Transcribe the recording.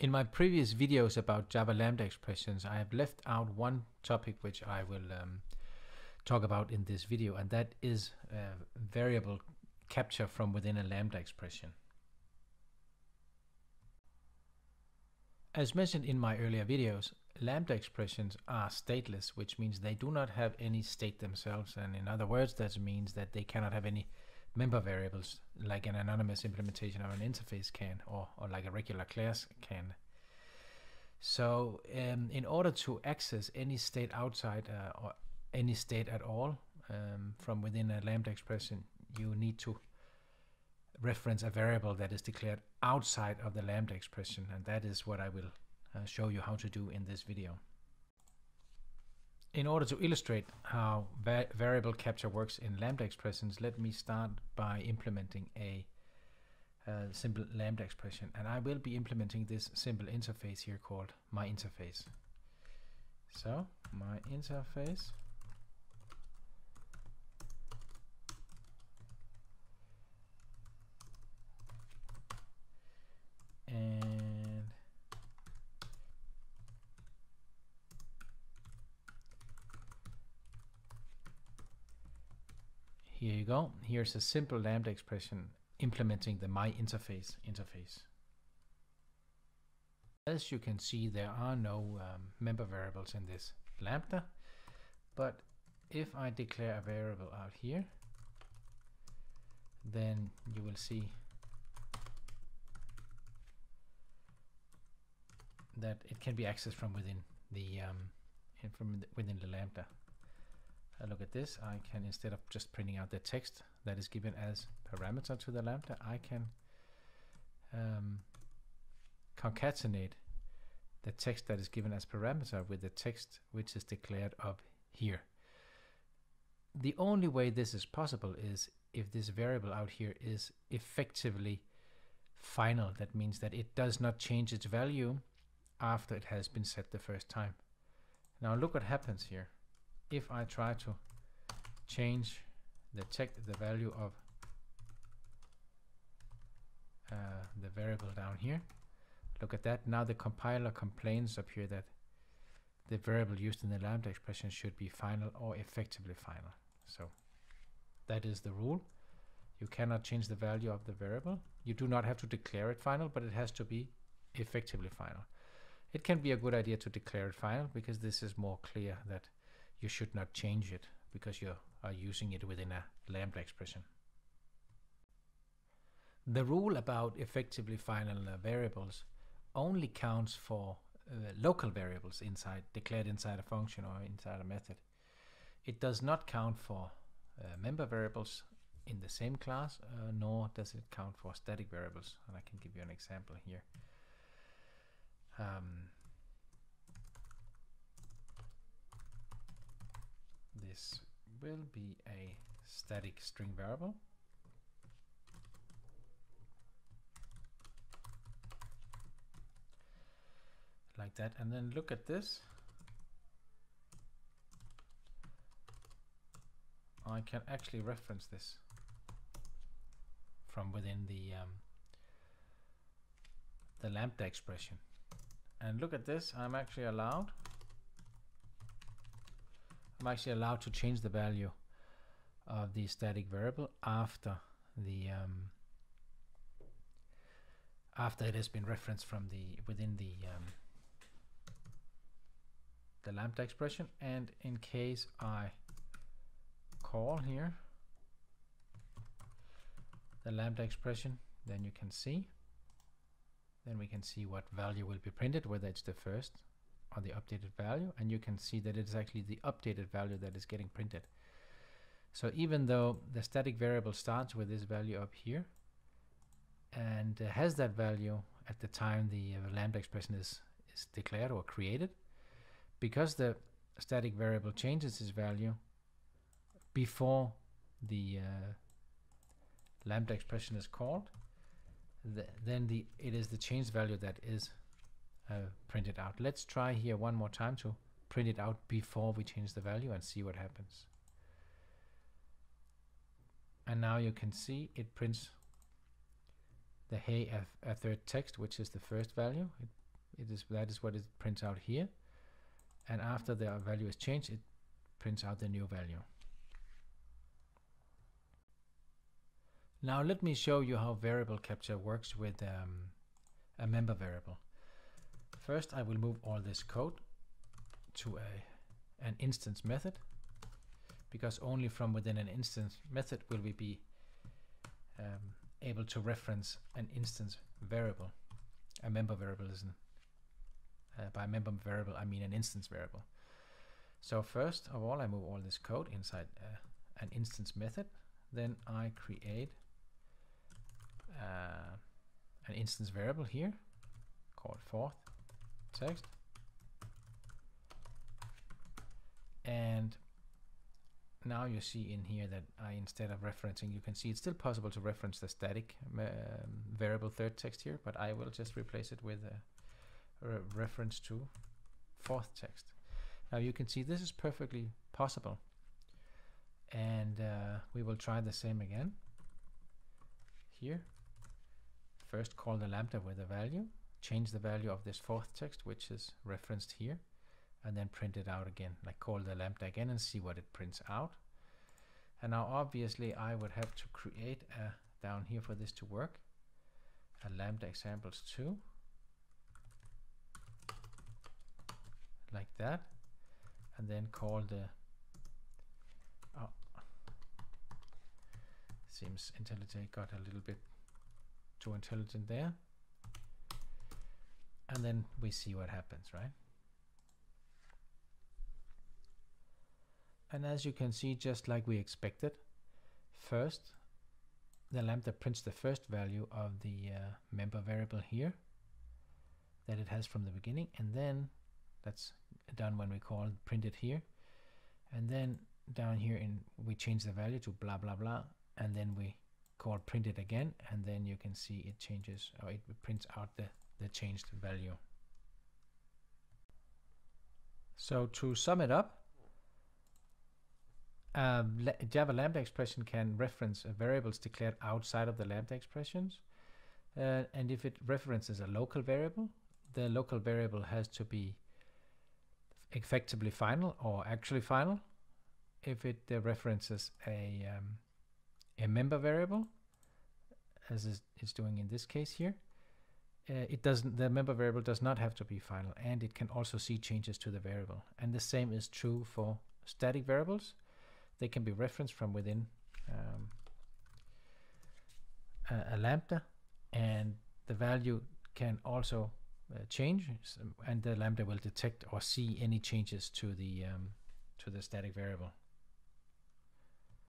In my previous videos about Java Lambda expressions, I have left out one topic which I will um, talk about in this video, and that is variable capture from within a Lambda expression. As mentioned in my earlier videos, Lambda expressions are stateless, which means they do not have any state themselves, and in other words, that means that they cannot have any member variables like an anonymous implementation of an interface can or, or like a regular class can. So um, in order to access any state outside uh, or any state at all um, from within a lambda expression, you need to reference a variable that is declared outside of the lambda expression and that is what I will uh, show you how to do in this video. In order to illustrate how va variable capture works in Lambda expressions, let me start by implementing a, a simple Lambda expression. And I will be implementing this simple interface here called my interface. So, my interface. Here you go. Here's a simple Lambda expression implementing the my interface interface. As you can see, there are no um, member variables in this Lambda, but if I declare a variable out here, then you will see that it can be accessed from within the um, from within the Lambda. I look at this, I can instead of just printing out the text that is given as parameter to the lambda, I can um, concatenate the text that is given as parameter with the text which is declared up here. The only way this is possible is if this variable out here is effectively final. That means that it does not change its value after it has been set the first time. Now look what happens here if I try to change the check the value of uh, the variable down here. Look at that. Now the compiler complains up here that the variable used in the lambda expression should be final or effectively final. So that is the rule. You cannot change the value of the variable. You do not have to declare it final but it has to be effectively final. It can be a good idea to declare it final because this is more clear that you should not change it because you are using it within a lambda expression. The rule about effectively final uh, variables only counts for uh, local variables inside declared inside a function or inside a method. It does not count for uh, member variables in the same class, uh, nor does it count for static variables. And I can give you an example here. Um, this will be a static string variable. Like that and then look at this. I can actually reference this from within the um, the lambda expression. And look at this I'm actually allowed I'm actually allowed to change the value of the static variable after the um, after it has been referenced from the within the um, the lambda expression. And in case I call here the lambda expression then you can see. Then we can see what value will be printed whether it's the first the updated value and you can see that it is actually the updated value that is getting printed. So even though the static variable starts with this value up here and uh, has that value at the time the uh, lambda expression is, is declared or created, because the static variable changes its value before the uh, lambda expression is called, the, then the it is the changed value that is print it out. Let's try here one more time to print it out before we change the value and see what happens. And now you can see it prints the hey a, a third text, which is the first value. It it is that is what it prints out here and after the value is changed it prints out the new value now let me show you how variable capture works with um, a member variable first I will move all this code to a an instance method because only from within an instance method will we be um, able to reference an instance variable a member variable is an uh, by member variable, I mean an instance variable. So first of all, I move all this code inside uh, an instance method. Then I create uh, an instance variable here called fourth text. And now you see in here that I instead of referencing you can see it's still possible to reference the static um, variable third text here but I will just replace it with a re reference to fourth text. Now you can see this is perfectly possible. And uh, we will try the same again. Here, first call the lambda with a value, change the value of this fourth text, which is referenced here, and then print it out again, like call the lambda again and see what it prints out. And now obviously I would have to create a down here for this to work, a lambda examples 2 like that and then call the oh seems IntelliJ got a little bit too intelligent there and then we see what happens right? And as you can see just like we expected first the lambda prints the first value of the uh, member variable here that it has from the beginning and then that's done when we call print it here. And then down here in we change the value to blah blah blah and then we call print it again and then you can see it changes or it prints out the the changed value. So to sum it up Java Lambda expression can reference uh, variables declared outside of the Lambda expressions. Uh, and if it references a local variable the local variable has to be effectively final or actually final. If it uh, references a, um, a member variable as it's doing in this case here uh, it doesn't the member variable does not have to be final and it can also see changes to the variable. And the same is true for static variables. They can be referenced from within um, a, a lambda and the value can also uh, change and the lambda will detect or see any changes to the um, to the static variable